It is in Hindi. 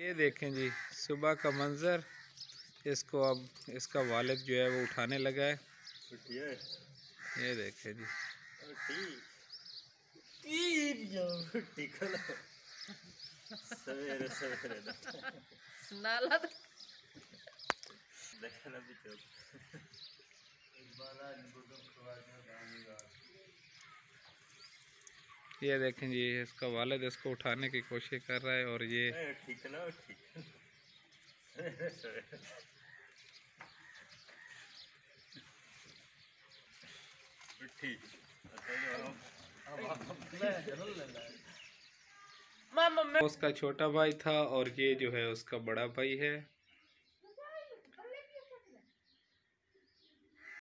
ये देखें जी सुबह का मंज़र इसको अब इसका वालिद जो है वो उठाने लगा है। ये देखें जी। सवेरे सवेरे। नाला देखना भी ये देखें जी इसका वालद इसको उठाने की कोशिश कर रहा है और ये ठीक ना ठीक सवेरे सवेरे ठीक उसका छोटा भाई था और ये जो है उसका बड़ा भाई है।